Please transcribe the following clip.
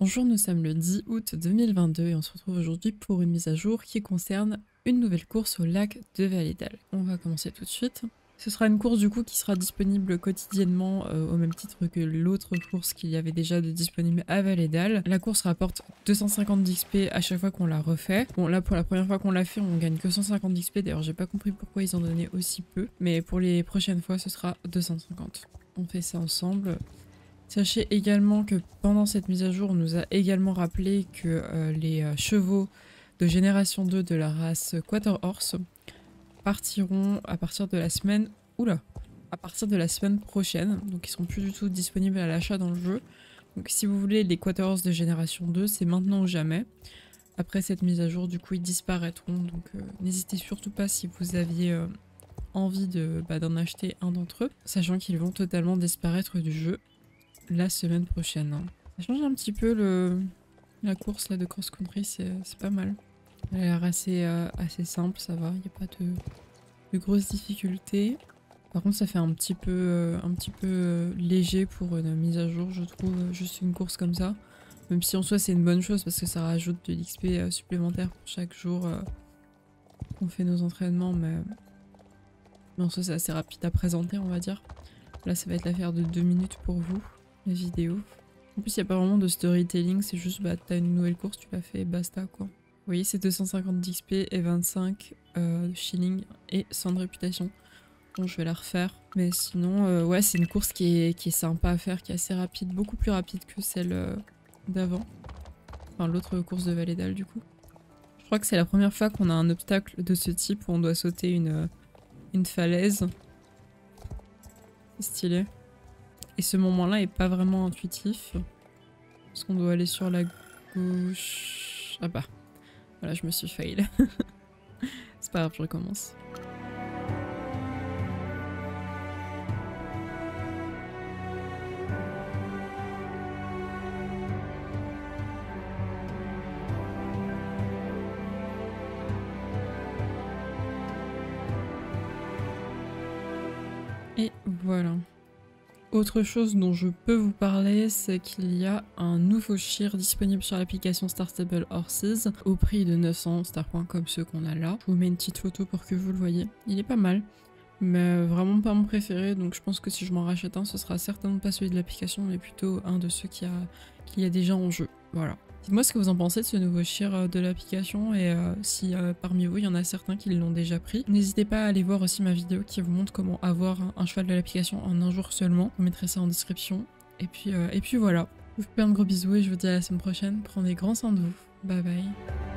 Bonjour, nous sommes le 10 août 2022 et on se retrouve aujourd'hui pour une mise à jour qui concerne une nouvelle course au lac de Valédal. On va commencer tout de suite. Ce sera une course du coup qui sera disponible quotidiennement euh, au même titre que l'autre course qu'il y avait déjà de disponible à Valédal. La course rapporte 250 d'XP à chaque fois qu'on la refait. Bon là pour la première fois qu'on l'a fait on gagne que 150 d'XP d'ailleurs j'ai pas compris pourquoi ils en donnaient aussi peu mais pour les prochaines fois ce sera 250. On fait ça ensemble. Sachez également que pendant cette mise à jour, on nous a également rappelé que euh, les euh, chevaux de génération 2 de la race Quarter Horse partiront à partir de la semaine... Oula À partir de la semaine prochaine. Donc ils seront plus du tout disponibles à l'achat dans le jeu. Donc si vous voulez les Quarter Horse de génération 2, c'est maintenant ou jamais. Après cette mise à jour, du coup, ils disparaîtront. Donc euh, n'hésitez surtout pas si vous aviez envie bah, d'en acheter un d'entre eux. Sachant qu'ils vont totalement disparaître du jeu la semaine prochaine. Hein. Ça change un petit peu le, la course là de cross-country, c'est pas mal. Elle a l'air assez, euh, assez simple, ça va, il n'y a pas de, de, grosses difficultés. Par contre, ça fait un petit peu, euh, un petit peu euh, léger pour une mise à jour, je trouve, juste une course comme ça. Même si en soi c'est une bonne chose parce que ça rajoute de l'XP supplémentaire pour chaque jour qu'on fait nos entraînements, mais, mais en soi c'est assez rapide à présenter, on va dire. Là, ça va être l'affaire de deux minutes pour vous vidéo. En plus, il n'y a pas vraiment de storytelling, c'est juste bah t'as une nouvelle course, tu l'as fait basta quoi. Vous voyez, c'est 250 d'XP et 25 euh, shilling et 100 de réputation. Bon, je vais la refaire. Mais sinon, euh, ouais, c'est une course qui est, qui est sympa à faire, qui est assez rapide, beaucoup plus rapide que celle euh, d'avant. Enfin, l'autre course de Valédal du coup. Je crois que c'est la première fois qu'on a un obstacle de ce type où on doit sauter une, une falaise. Stylé. Et ce moment-là est pas vraiment intuitif. Parce qu'on doit aller sur la gauche. Ah bah. Voilà, je me suis fail. C'est pas grave, je recommence. Et voilà. Autre chose dont je peux vous parler, c'est qu'il y a un nouveau shir disponible sur l'application Startable Horses au prix de 900 star points comme ceux qu'on a là. Je vous mets une petite photo pour que vous le voyez. Il est pas mal, mais vraiment pas mon préféré, donc je pense que si je m'en rachète un, ce sera certainement pas celui de l'application, mais plutôt un de ceux qu'il y a déjà en jeu. Voilà. Dites-moi ce que vous en pensez de ce nouveau shir euh, de l'application et euh, si euh, parmi vous il y en a certains qui l'ont déjà pris. N'hésitez pas à aller voir aussi ma vidéo qui vous montre comment avoir un, cheval de l'application en un jour seulement. Vous mettrai ça en description. Et puis, et puis voilà. Je vous fais un gros bisou et je vous dis à la semaine prochaine. Prenez grand soin de vous. Bye bye.